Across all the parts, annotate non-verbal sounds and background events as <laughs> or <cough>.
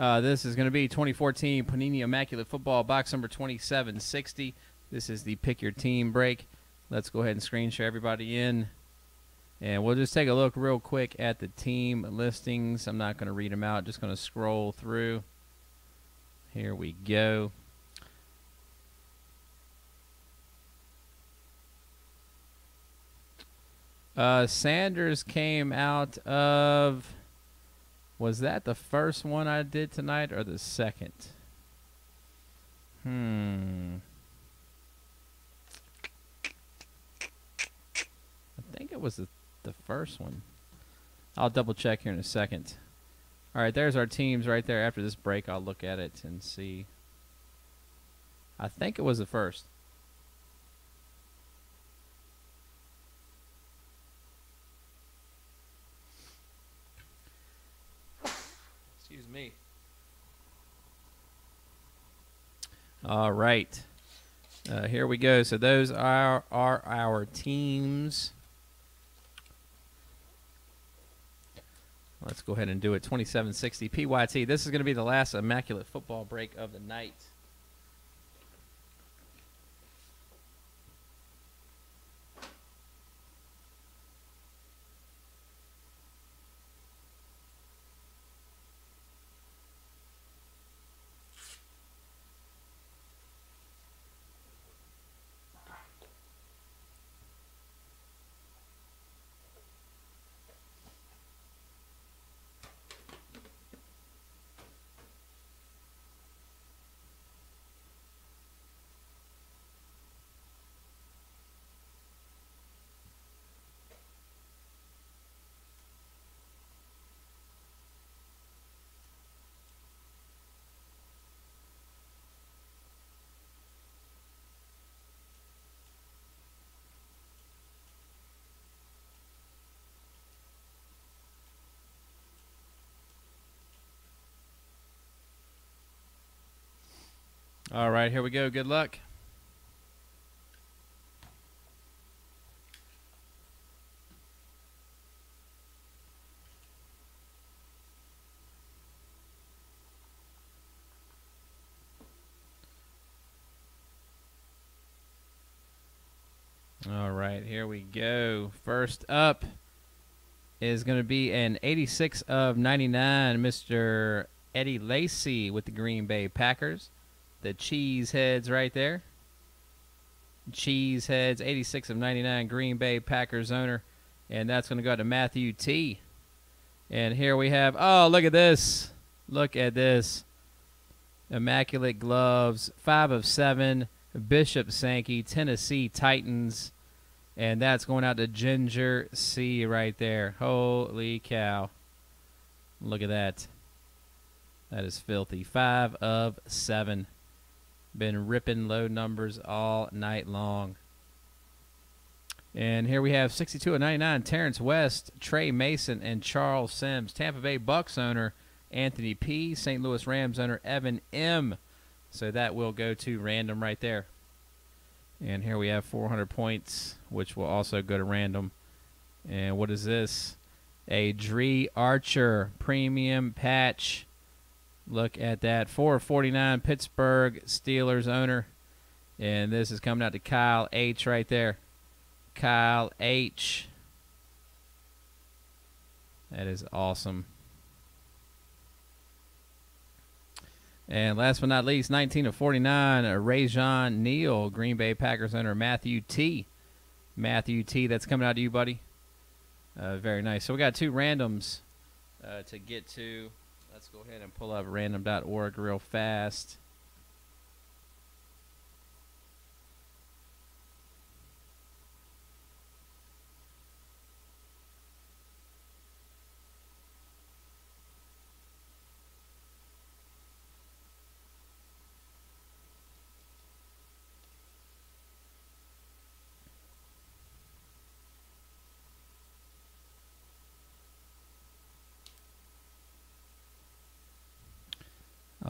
Uh, this is going to be 2014 Panini Immaculate Football box number 2760. This is the pick your team break. Let's go ahead and screen share everybody in. And we'll just take a look real quick at the team listings. I'm not going to read them out, just going to scroll through. Here we go. Uh, Sanders came out of. Was that the first one I did tonight or the second? Hmm. I think it was the, the first one. I'll double check here in a second. All right, there's our teams right there. After this break, I'll look at it and see. I think it was the first. Excuse me. All right. Uh, here we go. So those are, are our teams. Let's go ahead and do it. 2760 PYT. This is going to be the last immaculate football break of the night. All right, here we go. Good luck. All right, here we go. First up is going to be an 86 of 99, Mr. Eddie Lacy with the Green Bay Packers the cheese heads right there. Cheese heads, 86 of 99, Green Bay Packers owner. And that's going to go to Matthew T. And here we have, oh, look at this. Look at this. Immaculate gloves, 5 of 7, Bishop Sankey, Tennessee Titans. And that's going out to Ginger C right there. Holy cow. Look at that. That is filthy. 5 of 7. Been ripping low numbers all night long. And here we have 62 of 99, Terrence West, Tre Mason, and Charles Sims. Tampa Bay Bucks owner Anthony P. St. Louis Rams owner Evan M. So that will go to random right there. And here we have 400 points, which will also go to random. And what is this? A Dri Archer premium patch Look at that. 449 Pittsburgh Steelers owner. And this is coming out to Kyle H right there. Kyle H. That is awesome. And last but not least, 19 of 49, Rajion Neal, Green Bay Packers owner Matthew T. Matthew T. That's coming out to you, buddy. Uh, very nice. So we got two randoms uh, to get to. Let's go ahead and pull up random.org real fast.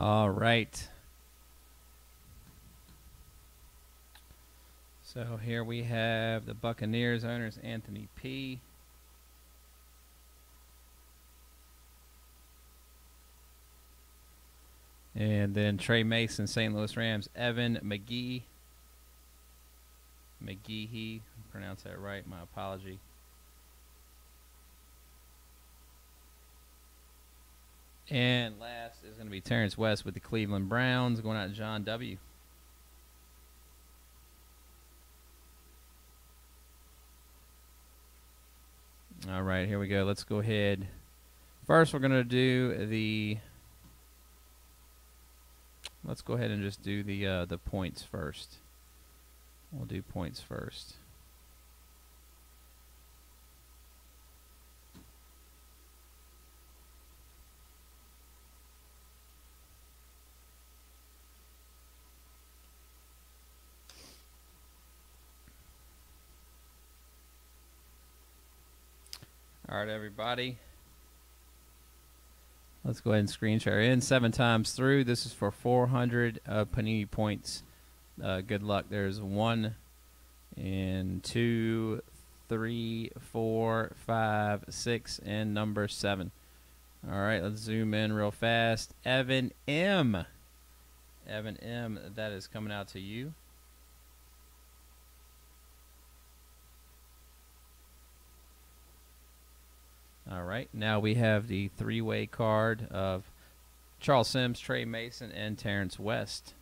All right. So here we have the Buccaneers owners, Anthony P. And then Tre Mason, St. Louis Rams, Evan McGee. McGee, pronounce that right. My apology. And last is going to be Terrence West with the Cleveland Browns, going out to John W. All right, here we go. Let's go ahead. First, we're going to do the. Let's go ahead and just do the uh, the points first. We'll do points first. All right, everybody. Let's go ahead and screen share in seven times through. This is for 400 uh, Panini points. Uh, good luck. There's one and two, three, four, five, six, and number seven. All right, let's zoom in real fast. Evan M. Evan M. That is coming out to you. All right, now we have the three-way card of Charles Sims, Tre Mason, and Terrence West.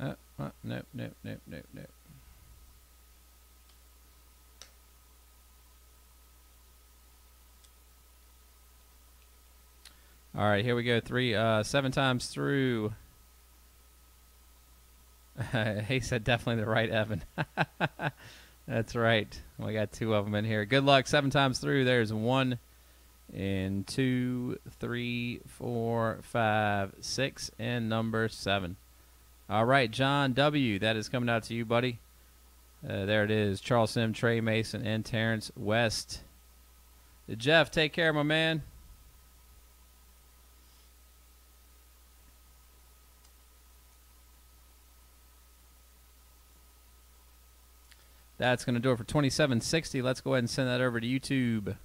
Uh, uh, nope, nope, nope, nope, nope. All right, here we go. Three, uh, seven times through. <laughs> he said definitely the right Evan. <laughs> That's right. We got two of them in here. Good luck. Seven times through. There's one and two, three, four, five, six, and number seven. All right, John W. That is coming out to you, buddy. Uh, there it is. Charles Sim, Tre Mason, and Terrence West. Jeff, take care, my man. That's going to do it for 2760. Let's go ahead and send that over to YouTube.